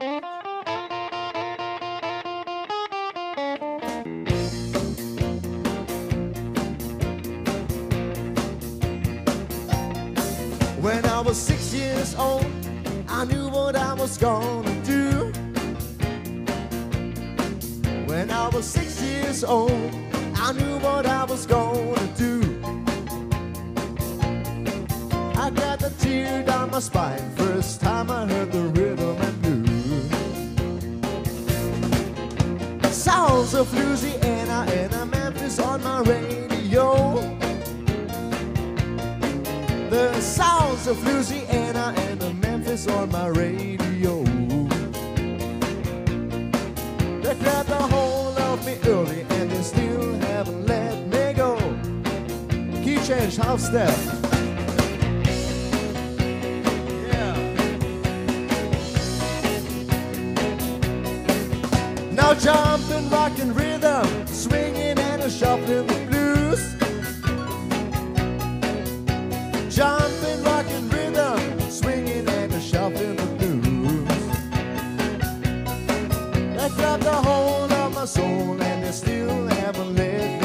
When I was six years old, I knew what I was gonna do. When I was six years old, I knew what I was gonna do. I got a tear down my spine Sounds of Louisiana and a Memphis on my radio. The sounds of Louisiana and the Memphis on my radio. They grabbed a hold of me early and they still haven't let me go. Key change, half step. Now jumping, soul and they still haven't let me.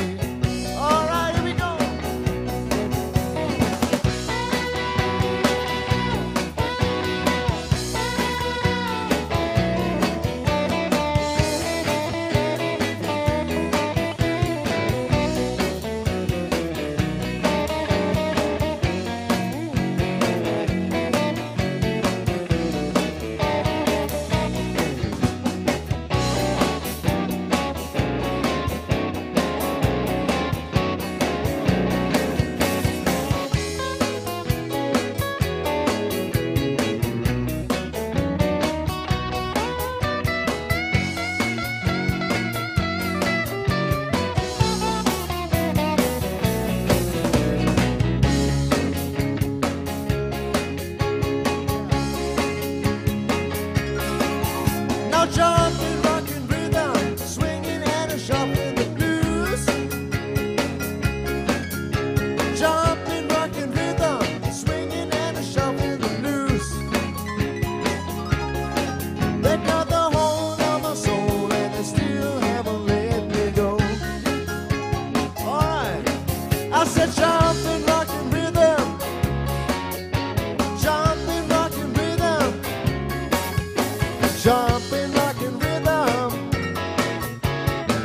jumping, rocking rhythm.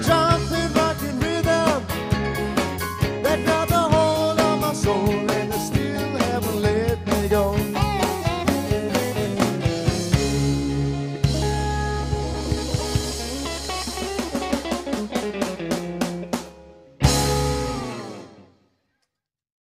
Jumping, rocking rhythm. That got the hold of my soul, and it still haven't let me go.